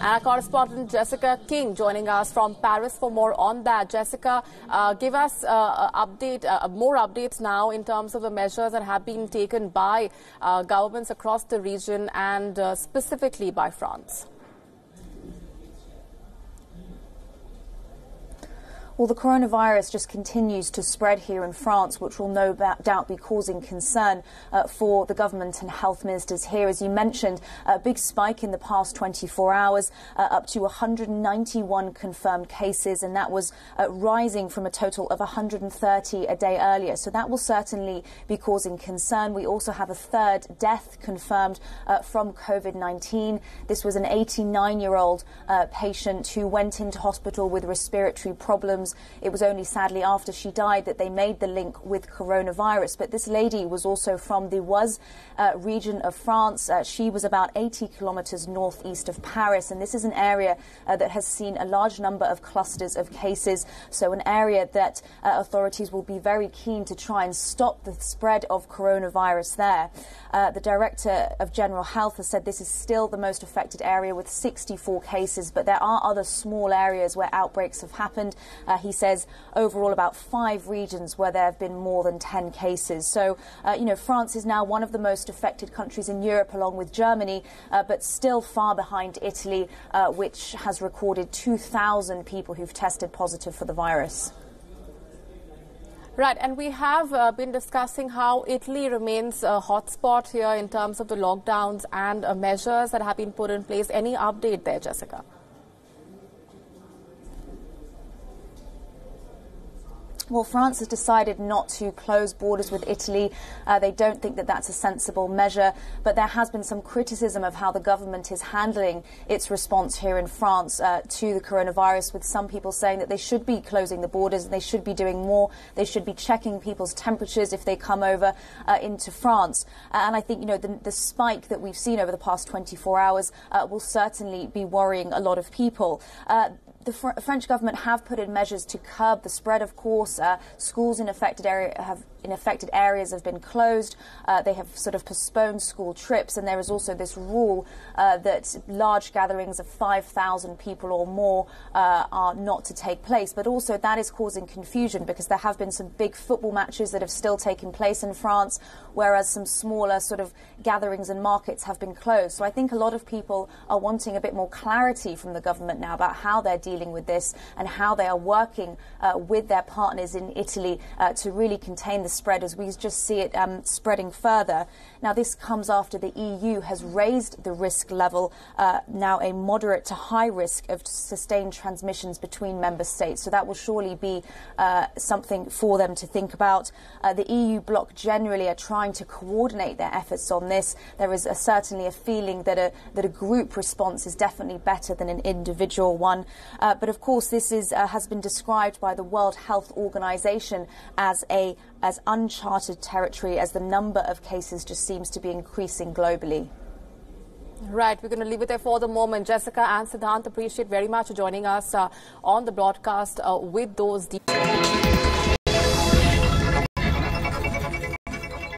Our correspondent Jessica King joining us from Paris for more on that. Jessica, uh, give us uh, update, uh, more updates now in terms of the measures that have been taken by uh, governments across the region and uh, specifically by France. Well, the coronavirus just continues to spread here in France, which will no doubt be causing concern uh, for the government and health ministers here. As you mentioned, a big spike in the past 24 hours, uh, up to 191 confirmed cases, and that was uh, rising from a total of 130 a day earlier. So that will certainly be causing concern. We also have a third death confirmed uh, from COVID 19. This was an 89 year old uh, patient who went into hospital with respiratory problems it was only sadly after she died that they made the link with coronavirus. But this lady was also from the Oise uh, region of France. Uh, she was about 80 kilometers northeast of Paris, and this is an area uh, that has seen a large number of clusters of cases. So, an area that uh, authorities will be very keen to try and stop the spread of coronavirus there. Uh, the director of general health has said this is still the most affected area with 64 cases, but there are other small areas where outbreaks have happened. Uh, he says overall about five regions where there have been more than 10 cases. So, uh, you know, France is now one of the most affected countries in Europe, along with Germany, uh, but still far behind Italy, uh, which has recorded 2,000 people who've tested positive for the virus. Right, and we have uh, been discussing how Italy remains a hotspot here in terms of the lockdowns and uh, measures that have been put in place. Any update there, Jessica? Well, France has decided not to close borders with Italy. Uh, they don't think that that's a sensible measure, but there has been some criticism of how the government is handling its response here in France uh, to the coronavirus, with some people saying that they should be closing the borders and they should be doing more. They should be checking people's temperatures if they come over uh, into France. and I think, you know, the, the, spike that we've seen over the past 24 hours uh, will certainly be worrying a lot of people. The Fr French government have put in measures to curb the spread, of course. Uh, schools in affected area have in affected areas have been closed. Uh, they have sort of postponed school trips, and there is also this rule uh, that large gatherings of 5,000 people or more uh, are not to take place. But also, that is causing confusion because there have been some big football matches that have still taken place in France, whereas some smaller sort of gatherings and markets have been closed. So I think a lot of people are wanting a bit more clarity from the government now about how they're with this and how they are working uh, with their partners in Italy uh, to really contain the spread as we just see it um, spreading further. Now, this comes after the EU has raised the risk level, uh, now a moderate to high risk of sustained transmissions between member states. So that will surely be uh, something for them to think about. Uh, the EU bloc generally are trying to coordinate their efforts on this. There is a, certainly a feeling that a, that a group response is definitely better than an individual one. Uh, but of course, this is, uh, has been described by the World Health Organization as a as uncharted territory as the number of cases just seems to be increasing globally. Right, we're going to leave it there for the moment. Jessica and Siddhant, appreciate very much joining us uh, on the broadcast uh, with those details.